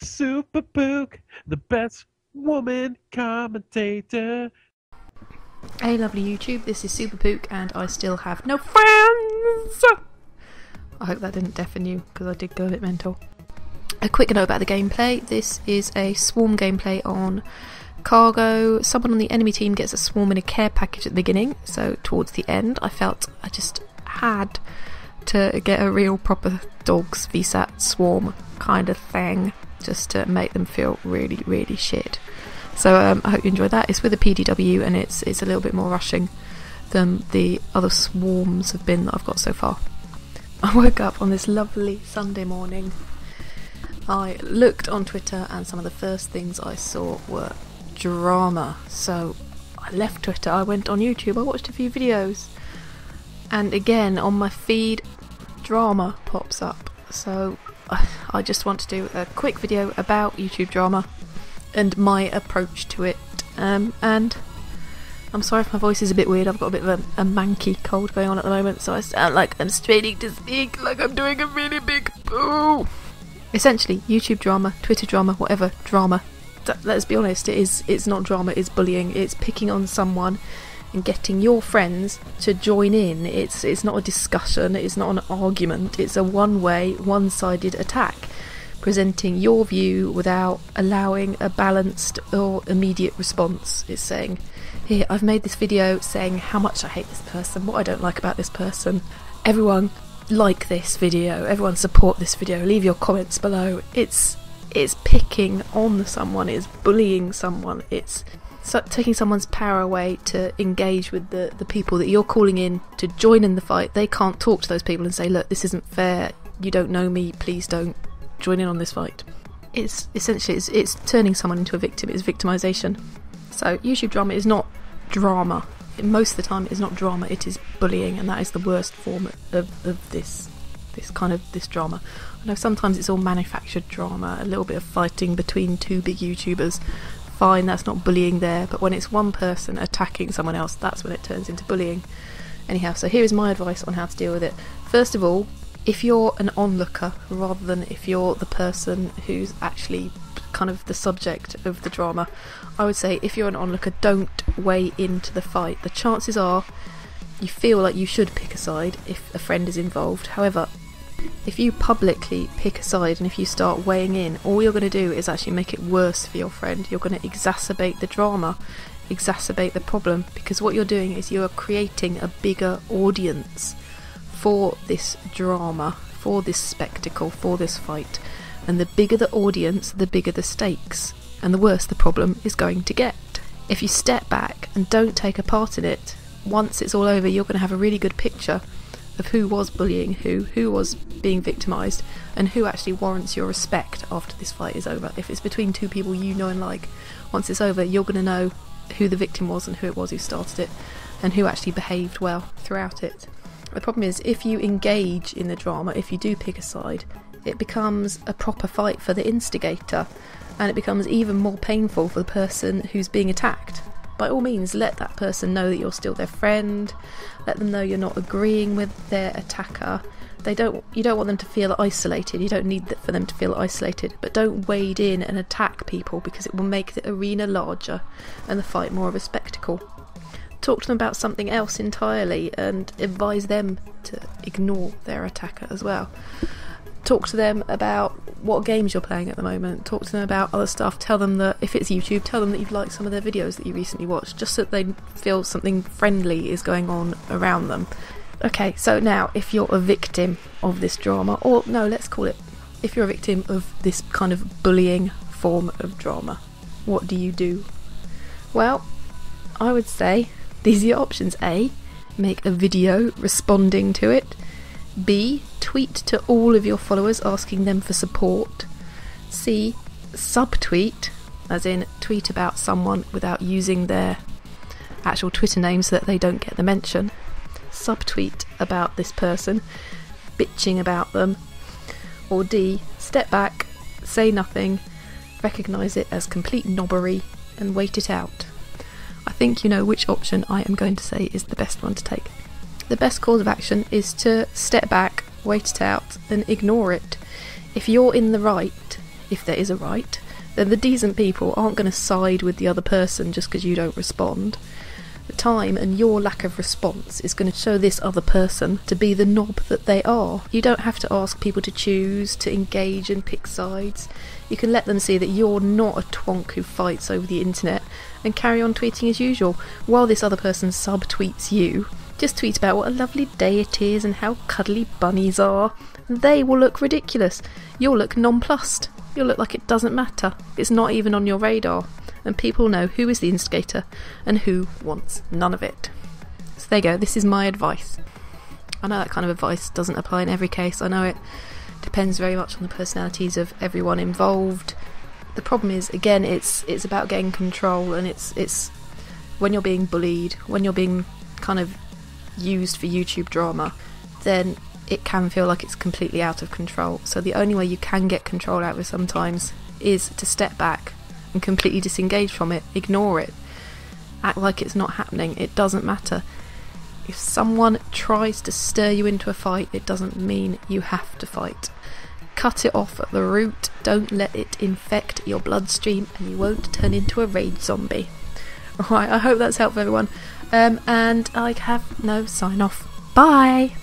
Sooper Pook, the best woman commentator. Hey, lovely YouTube, this is Sooper Pook, and I still have no friends! I hope that didn't deafen you, because I did go a bit mental. A quick note about the gameplay this is a swarm gameplay on cargo. Someone on the enemy team gets a swarm in a care package at the beginning, so towards the end, I felt I just had to get a real proper dogs VSAT swarm kind of thing just to make them feel really, really shit. So um, I hope you enjoyed that. It's with a PDW and it's it's a little bit more rushing than the other swarms have been that I've got so far. I woke up on this lovely Sunday morning. I looked on Twitter and some of the first things I saw were drama. So I left Twitter, I went on YouTube, I watched a few videos. And again on my feed drama pops up. So I just want to do a quick video about YouTube drama and my approach to it. Um, and I'm sorry if my voice is a bit weird. I've got a bit of a, a manky cold going on at the moment, so I sound like I'm straining to speak, like I'm doing a really big boo. Essentially, YouTube drama, Twitter drama, whatever drama. let's be honest, it is. It's not drama. It's bullying. It's picking on someone and getting your friends to join in. It's it's not a discussion, it's not an argument, it's a one-way, one-sided attack, presenting your view without allowing a balanced or immediate response. It's saying, "Here, I've made this video saying how much I hate this person, what I don't like about this person. Everyone like this video, everyone support this video, leave your comments below." It's it's picking on someone, it's bullying someone, it's so taking someone's power away to engage with the, the people that you're calling in to join in the fight, they can't talk to those people and say, look, this isn't fair, you don't know me, please don't join in on this fight. It's essentially it's, it's turning someone into a victim, it's victimization. So YouTube drama is not drama. Most of the time it is not drama, it is bullying and that is the worst form of, of this this kind of this drama. I know sometimes it's all manufactured drama, a little bit of fighting between two big YouTubers, fine, that's not bullying there, but when it's one person attacking someone else, that's when it turns into bullying. Anyhow, so here is my advice on how to deal with it. First of all, if you're an onlooker rather than if you're the person who's actually kind of the subject of the drama, I would say if you're an onlooker, don't weigh into the fight. The chances are you feel like you should pick a side if a friend is involved. However, if you publicly pick a side and if you start weighing in, all you're going to do is actually make it worse for your friend. You're going to exacerbate the drama, exacerbate the problem, because what you're doing is you are creating a bigger audience for this drama, for this spectacle, for this fight. And the bigger the audience, the bigger the stakes, and the worse the problem is going to get. If you step back and don't take a part in it, once it's all over, you're going to have a really good picture of who was bullying who, who was being victimised, and who actually warrants your respect after this fight is over. If it's between two people you know and like, once it's over, you're going to know who the victim was and who it was who started it, and who actually behaved well throughout it. The problem is, if you engage in the drama, if you do pick a side, it becomes a proper fight for the instigator, and it becomes even more painful for the person who's being attacked by all means let that person know that you're still their friend. Let them know you're not agreeing with their attacker. They don't you don't want them to feel isolated. You don't need for them to feel isolated. But don't wade in and attack people because it will make the arena larger and the fight more of a spectacle. Talk to them about something else entirely and advise them to ignore their attacker as well. Talk to them about what games you're playing at the moment. Talk to them about other stuff. Tell them that if it's YouTube, tell them that you've liked some of their videos that you recently watched, just so that they feel something friendly is going on around them. Okay, so now if you're a victim of this drama, or no, let's call it if you're a victim of this kind of bullying form of drama, what do you do? Well, I would say these are your options. A, make a video responding to it. B. Tweet to all of your followers asking them for support. C. Subtweet, as in tweet about someone without using their actual Twitter name so that they don't get the mention. Subtweet about this person, bitching about them. Or D. Step back, say nothing, recognise it as complete knobbery, and wait it out. I think you know which option I am going to say is the best one to take the best course of action is to step back, wait it out, and ignore it. If you're in the right, if there is a right, then the decent people aren't going to side with the other person just because you don't respond. The time and your lack of response is going to show this other person to be the knob that they are. You don't have to ask people to choose, to engage and pick sides. You can let them see that you're not a twonk who fights over the internet and carry on tweeting as usual while this other person subtweets you. Just tweet about what a lovely day it is and how cuddly bunnies are. They will look ridiculous. You'll look nonplussed. You'll look like it doesn't matter. It's not even on your radar. And people know who is the instigator and who wants none of it. So there you go, this is my advice. I know that kind of advice doesn't apply in every case, I know it depends very much on the personalities of everyone involved. The problem is again it's it's about getting control and it's it's when you're being bullied, when you're being kind of used for YouTube drama, then it can feel like it's completely out of control. So the only way you can get control out of sometimes is to step back and completely disengage from it, ignore it, act like it's not happening. It doesn't matter. If someone tries to stir you into a fight, it doesn't mean you have to fight. Cut it off at the root, don't let it infect your bloodstream, and you won't turn into a rage zombie. Alright, I hope that's helpful, everyone. Um, and I have no sign off. Bye!